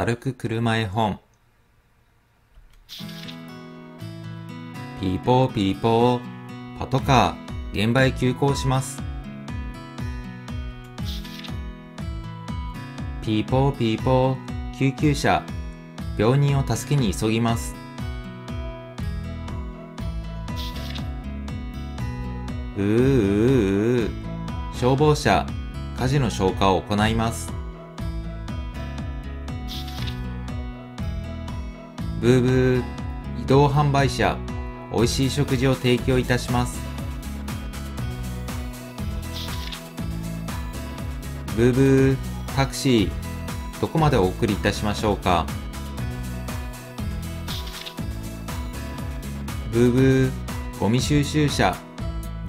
働く車絵本。ピーポーピーポー。パトカー現場へ急行します。ピーポーピーポー。救急車病人を助けに急ぎます。うーうーうー。消防車火事の消火を行います。ブーブー移動販売車美味しい食事を提供いたします。ブーブータクシーどこまでお送りいたしましょうか。ブーブーゴミ収集車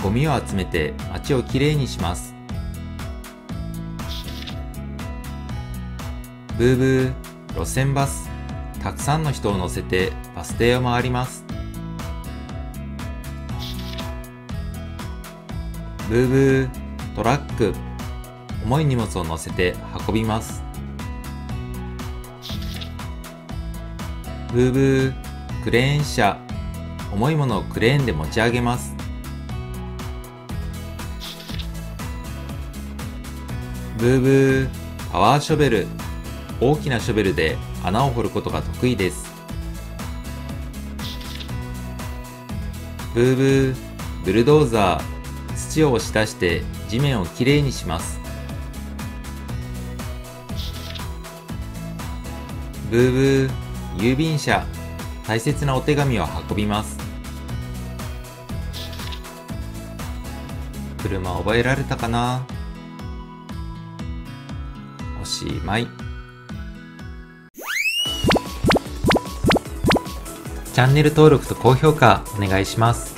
ゴミを集めて街をきれいにします。ブーブー路線バスたくさんの人を乗せてバス停を回ります。ブーブートラック重い荷物を乗せて運びます。ブーブークレーン車重いものをクレーンで持ち上げます。ブーブーパワーショベル大きなショベルで穴を掘ることが得意です。ブーブーブルドーザー土を押し出して地面をきれいにします。ブーブー郵便車大切なお手紙を運びます。車覚えられたかな？おしまい。チャンネル登録と高評価お願いします。